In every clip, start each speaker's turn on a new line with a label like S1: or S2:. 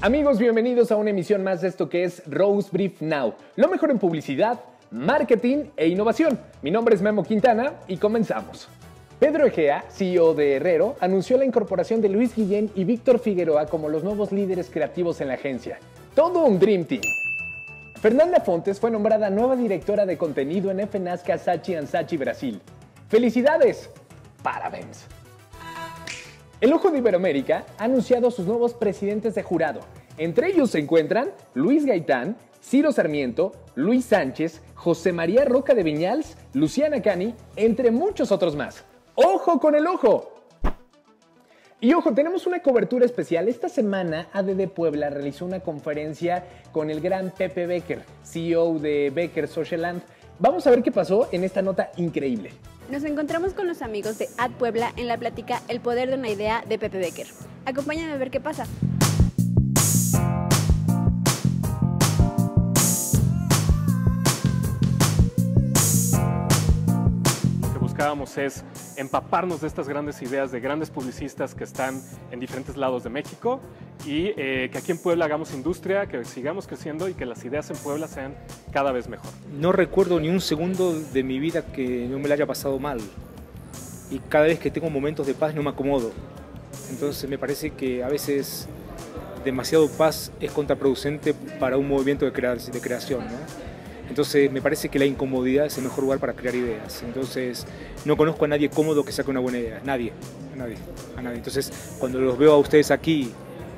S1: Amigos, bienvenidos a una emisión más de esto que es Rose Brief Now, lo mejor en publicidad, marketing e innovación. Mi nombre es Memo Quintana y comenzamos. Pedro Egea, CEO de Herrero, anunció la incorporación de Luis Guillén y Víctor Figueroa como los nuevos líderes creativos en la agencia. Todo un Dream Team. Fernanda Fontes fue nombrada nueva directora de contenido en FNASCA Sachi Ansachi Brasil. ¡Felicidades! ¡Parabéns! El Ojo de Iberoamérica ha anunciado sus nuevos presidentes de jurado. Entre ellos se encuentran Luis Gaitán, Ciro Sarmiento, Luis Sánchez, José María Roca de Viñals, Luciana Cani, entre muchos otros más. ¡Ojo con el ojo! Y ojo, tenemos una cobertura especial. Esta semana ADD Puebla realizó una conferencia con el gran Pepe Becker, CEO de Becker Social Land. Vamos a ver qué pasó en esta nota increíble.
S2: Nos encontramos con los amigos de Ad Puebla en la plática El poder de una idea de Pepe Becker. Acompáñame a ver qué pasa.
S3: Buscábamos es empaparnos de estas grandes ideas de grandes publicistas que están en diferentes lados de México y eh, que aquí en Puebla hagamos industria, que sigamos creciendo y que las ideas en Puebla sean cada vez mejor.
S4: No recuerdo ni un segundo de mi vida que no me la haya pasado mal. Y cada vez que tengo momentos de paz no me acomodo. Entonces me parece que a veces demasiado paz es contraproducente para un movimiento de, crea- de creación. ¿no? Entonces me parece que la incomodidad es el mejor lugar para crear ideas. Entonces no conozco a nadie cómodo que saque una buena idea. Nadie, a nadie, a nadie. Entonces cuando los veo a ustedes aquí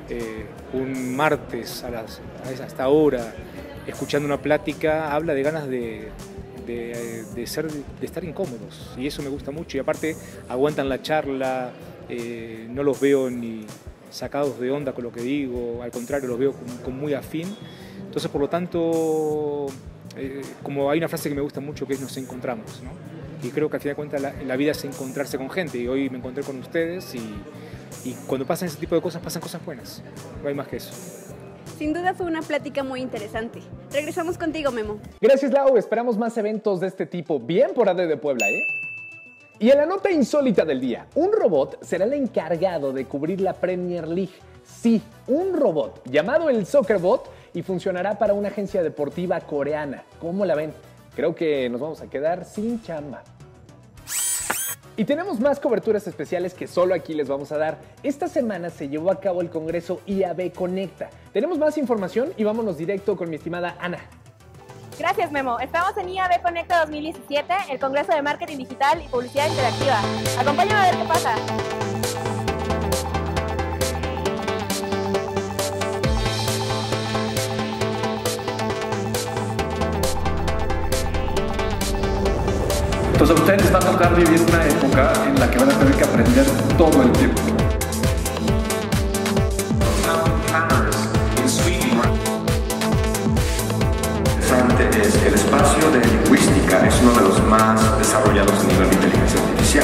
S4: eh, un martes a, las, a hasta ahora escuchando una plática, habla de ganas de, de, de ser, de estar incómodos. Y eso me gusta mucho. Y aparte aguantan la charla, eh, no los veo ni sacados de onda con lo que digo, al contrario, los veo con, con muy afín. Entonces, por lo tanto, eh, como hay una frase que me gusta mucho que es nos encontramos, ¿no? Y creo que al final de cuentas la, la vida es encontrarse con gente y hoy me encontré con ustedes y, y cuando pasan ese tipo de cosas pasan cosas buenas, no hay más que eso.
S2: Sin duda fue una plática muy interesante. Regresamos contigo, Memo.
S1: Gracias, Lau. Esperamos más eventos de este tipo. Bien por AD de Puebla, ¿eh? Y en la nota insólita del día, un robot será el encargado de cubrir la Premier League. Sí, un robot llamado el Soccerbot y funcionará para una agencia deportiva coreana. ¿Cómo la ven? Creo que nos vamos a quedar sin chamba. Y tenemos más coberturas especiales que solo aquí les vamos a dar. Esta semana se llevó a cabo el Congreso IAB Conecta. Tenemos más información y vámonos directo con mi estimada Ana.
S5: Gracias, Memo. Estamos en IAB Conecta 2017, el Congreso de Marketing Digital y Publicidad Interactiva. Acompáñame a ver qué pasa.
S6: Entonces a ustedes les va a tocar vivir una época en la que van a tener que aprender todo el tiempo.
S7: es el espacio de lingüística es uno de los más desarrollados a nivel de inteligencia artificial.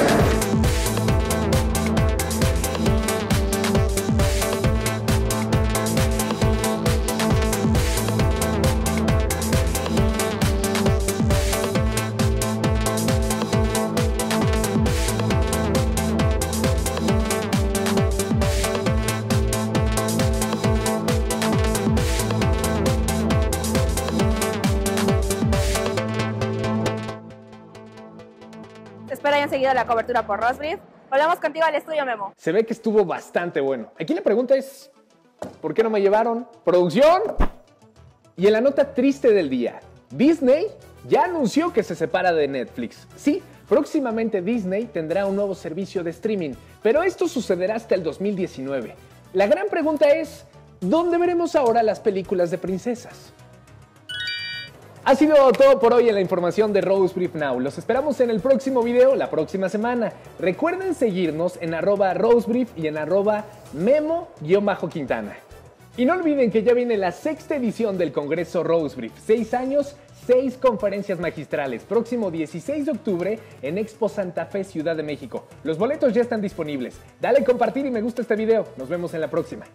S5: Espero hayan seguido la cobertura por Rosbrief. Volvemos contigo al estudio, Memo.
S1: Se ve que estuvo bastante bueno. Aquí la pregunta es, ¿por qué no me llevaron? ¿Producción? Y en la nota triste del día, Disney ya anunció que se separa de Netflix. Sí, próximamente Disney tendrá un nuevo servicio de streaming, pero esto sucederá hasta el 2019. La gran pregunta es, ¿dónde veremos ahora las películas de princesas? Ha sido todo por hoy en la información de Rose Brief Now. Los esperamos en el próximo video la próxima semana. Recuerden seguirnos en arroba rosebrief y en arroba memo-quintana. Y no olviden que ya viene la sexta edición del Congreso Rose Brief. Seis años, seis conferencias magistrales. Próximo 16 de octubre en Expo Santa Fe, Ciudad de México. Los boletos ya están disponibles. Dale compartir y me gusta este video. Nos vemos en la próxima.